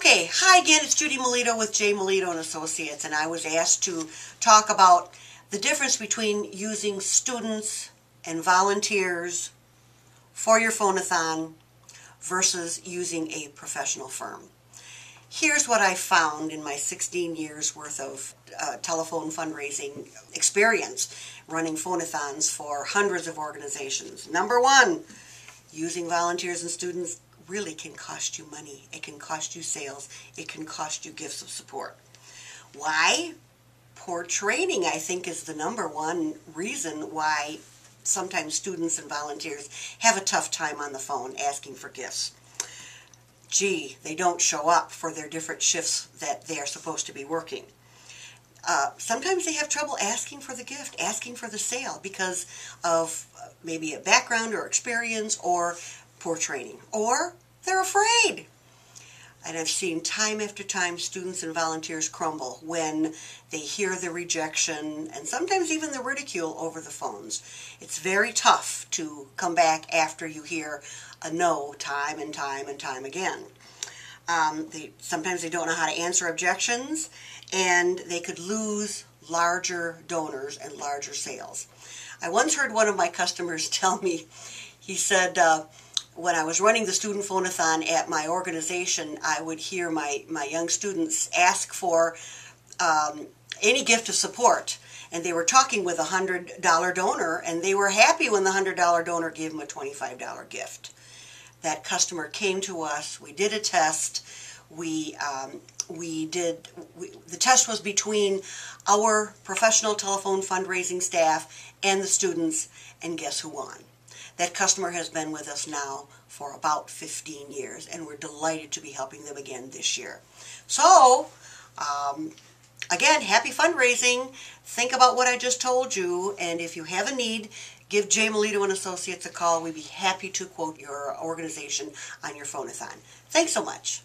Okay, hi again, it's Judy Melito with J. Melito and Associates, and I was asked to talk about the difference between using students and volunteers for your phone-a-thon versus using a professional firm. Here's what I found in my 16 years worth of uh, telephone fundraising experience running phone-a-thons for hundreds of organizations. Number one, using volunteers and students really can cost you money. It can cost you sales. It can cost you gifts of support. Why? Poor training, I think, is the number one reason why sometimes students and volunteers have a tough time on the phone asking for gifts. Gee, they don't show up for their different shifts that they are supposed to be working. Uh, sometimes they have trouble asking for the gift, asking for the sale because of uh, maybe a background or experience or poor training. Or they're afraid. And I've seen time after time students and volunteers crumble when they hear the rejection and sometimes even the ridicule over the phones. It's very tough to come back after you hear a no time and time and time again. Um, they, sometimes they don't know how to answer objections and they could lose larger donors and larger sales. I once heard one of my customers tell me, he said, uh, when I was running the student phone-a-thon at my organization, I would hear my, my young students ask for um, any gift of support. And they were talking with a $100 donor, and they were happy when the $100 donor gave them a $25 gift. That customer came to us, we did a test, we, um, we did, we, the test was between our professional telephone fundraising staff and the students, and guess who won? That customer has been with us now for about 15 years, and we're delighted to be helping them again this year. So, um, again, happy fundraising. Think about what I just told you, and if you have a need, give J. Melito and Associates a call. We'd be happy to quote your organization on your phone-a-thon. Thanks so much.